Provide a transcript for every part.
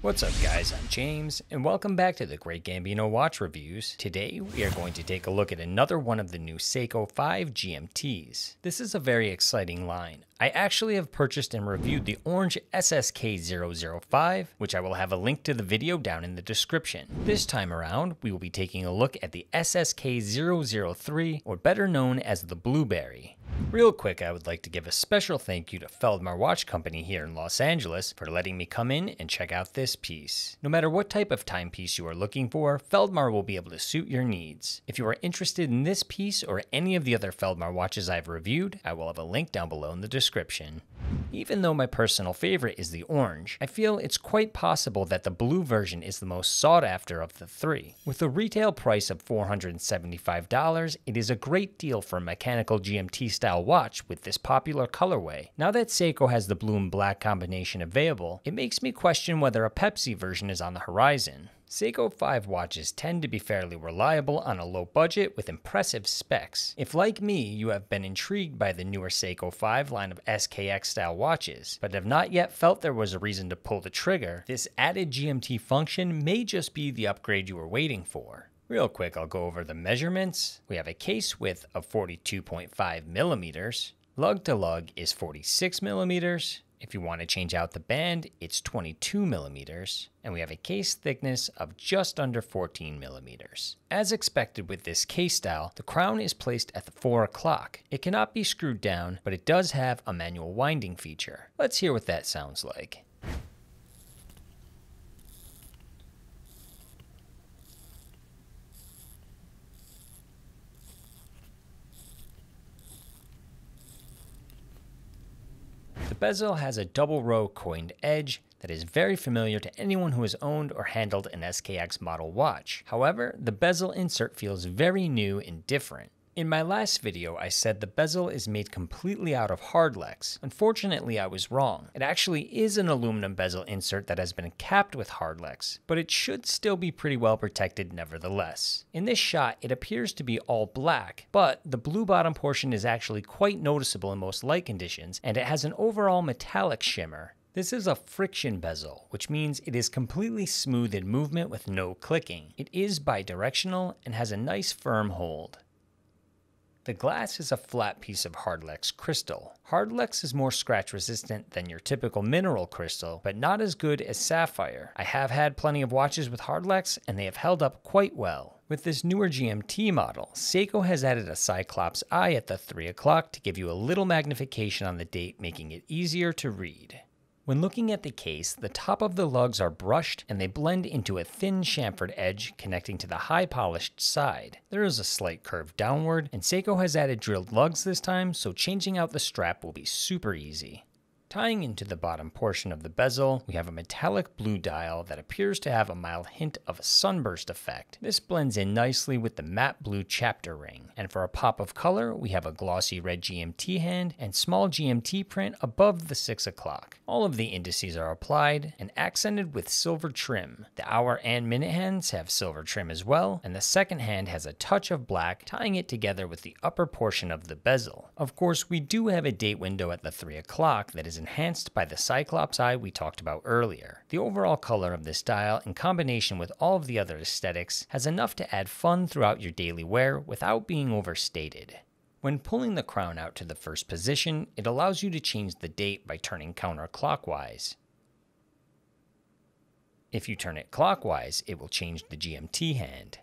What's up guys, I'm James, and welcome back to the Great Gambino Watch Reviews. Today we are going to take a look at another one of the new Seiko 5 GMTs. This is a very exciting line. I actually have purchased and reviewed the orange SSK005, which I will have a link to the video down in the description. This time around, we will be taking a look at the SSK003, or better known as the Blueberry. Real quick, I would like to give a special thank you to Feldmar Watch Company here in Los Angeles for letting me come in and check out this piece. No matter what type of timepiece you are looking for, Feldmar will be able to suit your needs. If you are interested in this piece or any of the other Feldmar watches I've reviewed, I will have a link down below in the description. Even though my personal favorite is the orange, I feel it's quite possible that the blue version is the most sought after of the three. With a retail price of $475, it is a great deal for a mechanical GMT style watch with this popular colorway. Now that Seiko has the blue and black combination available, it makes me question whether a Pepsi version is on the horizon. Seiko 5 watches tend to be fairly reliable on a low budget with impressive specs. If like me, you have been intrigued by the newer Seiko 5 line of SKX style watches, but have not yet felt there was a reason to pull the trigger, this added GMT function may just be the upgrade you were waiting for. Real quick, I'll go over the measurements. We have a case width of 42.5 millimeters. Lug to lug is 46 millimeters. If you want to change out the band, it's 22 millimeters, and we have a case thickness of just under 14 millimeters. As expected with this case style, the crown is placed at the 4 o'clock. It cannot be screwed down, but it does have a manual winding feature. Let's hear what that sounds like. Bezel has a double row coined edge that is very familiar to anyone who has owned or handled an SKX model watch. However, the bezel insert feels very new and different. In my last video, I said the bezel is made completely out of Hardlex. Unfortunately, I was wrong. It actually is an aluminum bezel insert that has been capped with Hardlex, but it should still be pretty well protected nevertheless. In this shot, it appears to be all black, but the blue bottom portion is actually quite noticeable in most light conditions, and it has an overall metallic shimmer. This is a friction bezel, which means it is completely smooth in movement with no clicking. It is bidirectional and has a nice firm hold. The glass is a flat piece of Hardlex crystal. Hardlex is more scratch resistant than your typical mineral crystal, but not as good as sapphire. I have had plenty of watches with Hardlex and they have held up quite well. With this newer GMT model, Seiko has added a Cyclops eye at the 3 o'clock to give you a little magnification on the date, making it easier to read. When looking at the case, the top of the lugs are brushed and they blend into a thin chamfered edge connecting to the high polished side. There is a slight curve downward, and Seiko has added drilled lugs this time, so changing out the strap will be super easy. Tying into the bottom portion of the bezel, we have a metallic blue dial that appears to have a mild hint of a sunburst effect. This blends in nicely with the matte blue chapter ring. And for a pop of color, we have a glossy red GMT hand and small GMT print above the 6 o'clock. All of the indices are applied and accented with silver trim. The hour and minute hands have silver trim as well, and the second hand has a touch of black, tying it together with the upper portion of the bezel. Of course, we do have a date window at the 3 o'clock that is enhanced by the Cyclops eye we talked about earlier. The overall color of this dial, in combination with all of the other aesthetics, has enough to add fun throughout your daily wear without being overstated. When pulling the crown out to the first position, it allows you to change the date by turning counterclockwise. If you turn it clockwise, it will change the GMT hand.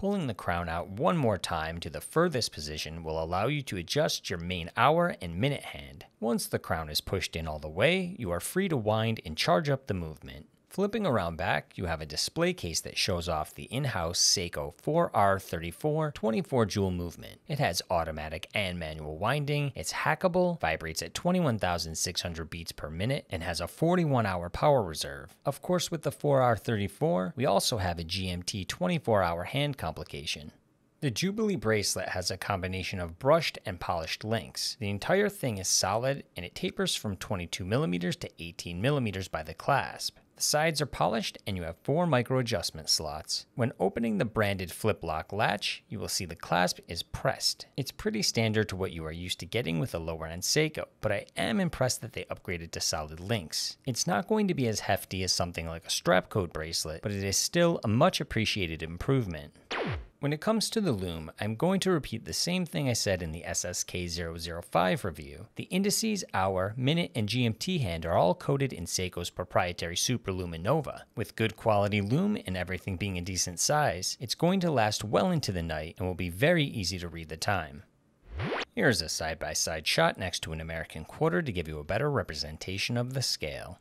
Pulling the crown out one more time to the furthest position will allow you to adjust your main hour and minute hand. Once the crown is pushed in all the way, you are free to wind and charge up the movement. Flipping around back, you have a display case that shows off the in-house Seiko 4R34 24 jewel movement. It has automatic and manual winding, it's hackable, vibrates at 21,600 beats per minute, and has a 41 hour power reserve. Of course, with the 4R34, we also have a GMT 24 hour hand complication. The Jubilee bracelet has a combination of brushed and polished links. The entire thing is solid and it tapers from 22mm to 18mm by the clasp. The sides are polished and you have four micro adjustment slots. When opening the branded flip lock latch, you will see the clasp is pressed. It's pretty standard to what you are used to getting with a lower end Seiko, but I am impressed that they upgraded to solid links. It's not going to be as hefty as something like a Strapcode bracelet, but it is still a much appreciated improvement. When it comes to the lume, I'm going to repeat the same thing I said in the SSK005 review. The indices, hour, minute, and GMT hand are all coded in Seiko's proprietary Super Luminova. With good quality lume and everything being a decent size, it's going to last well into the night and will be very easy to read the time. Here's a side-by-side -side shot next to an American quarter to give you a better representation of the scale.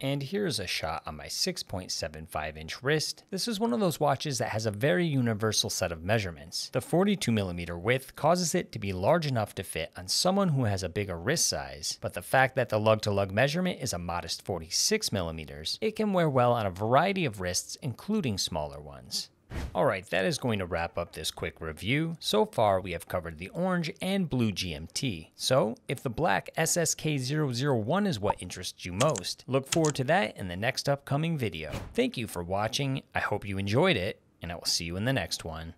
And here's a shot on my 6.75 inch wrist. This is one of those watches that has a very universal set of measurements. The 42mm width causes it to be large enough to fit on someone who has a bigger wrist size, but the fact that the lug to lug measurement is a modest 46mm, it can wear well on a variety of wrists, including smaller ones. Alright, that is going to wrap up this quick review. So far, we have covered the orange and blue GMT. So, if the black SSK001 is what interests you most, look forward to that in the next upcoming video. Thank you for watching, I hope you enjoyed it, and I will see you in the next one.